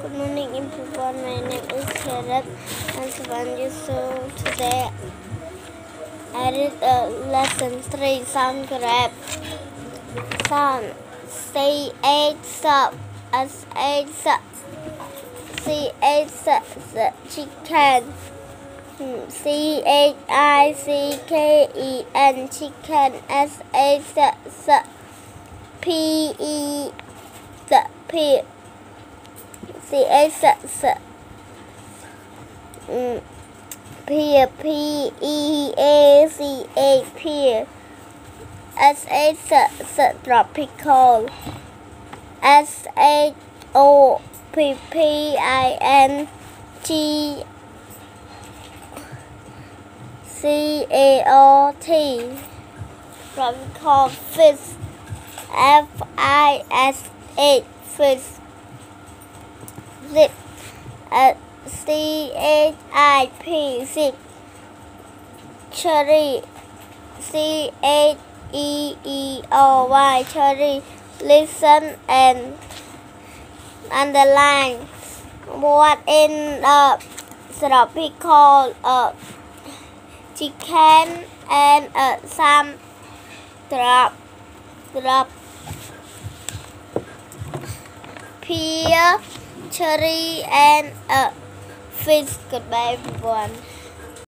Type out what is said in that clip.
Good morning, everyone. My name is Sharad and Svanju. So today I did a lesson three sound grab. Sound C eight sub S eight sub C eight sub chicken. Hmm, C H I C K E N chicken S H S P E S P C H S Mm, Pear P E A C A pear S H S tropical S H O P P I N G C A O T tropical fish F I S H fish zip uh, C H I P zip cherry C H E E O Y cherry listen and underline what in uh, tropical uh, chicken and uh, some drop drop pear cherry and uh, a fish goodbye everyone